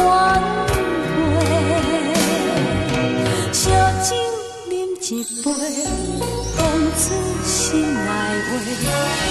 反背，烧酒饮一杯，讲出心内话。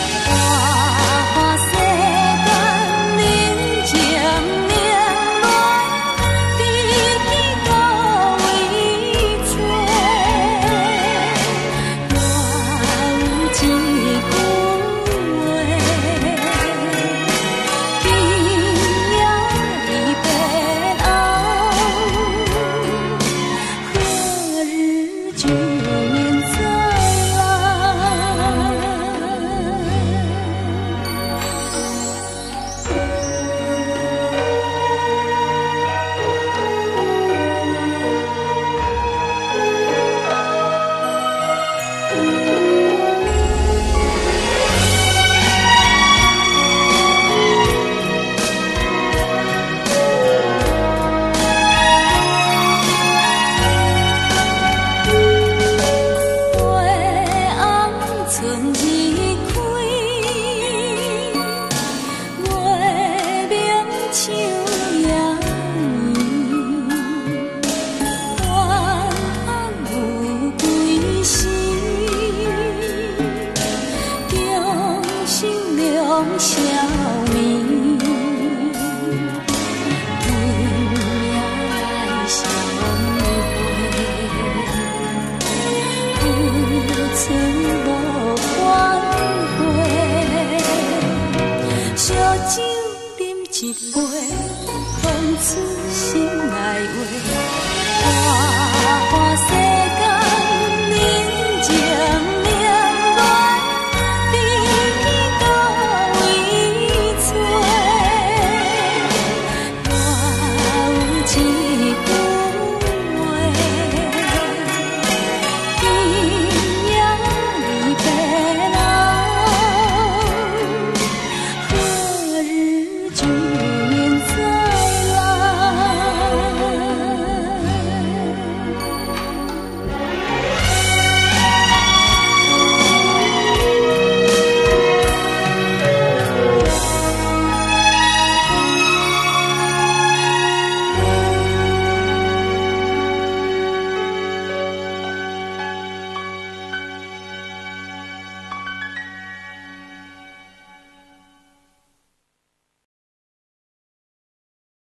讲笑话今夜来相会欢酒饮一杯放在心